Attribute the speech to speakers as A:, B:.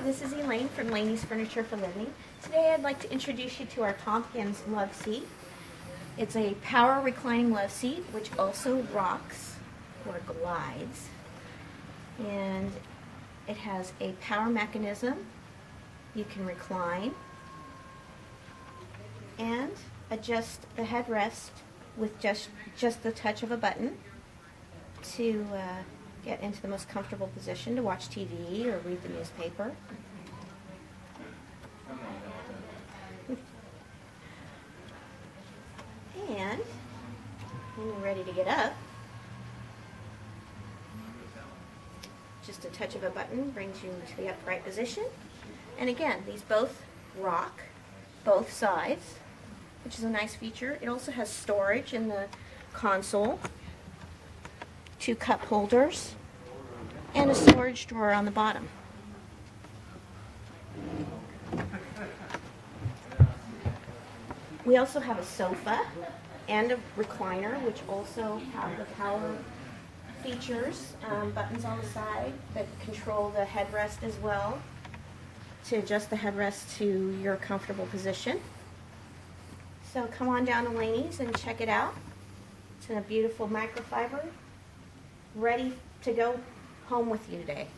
A: Hi, this is Elaine from Lainey's Furniture for Living. Today I'd like to introduce you to our Thompkins love seat. It's a power reclining love seat which also rocks or glides. And it has a power mechanism. You can recline and adjust the headrest with just, just the touch of a button to uh, get into the most comfortable position to watch TV or read the newspaper. And when you're ready to get up, just a touch of a button brings you to the upright position. And again, these both rock, both sides, which is a nice feature. It also has storage in the console two cup holders, and a storage drawer on the bottom. We also have a sofa and a recliner, which also have the power features, um, buttons on the side that control the headrest as well to adjust the headrest to your comfortable position. So come on down to Lainey's and check it out. It's in a beautiful microfiber ready to go home with you today.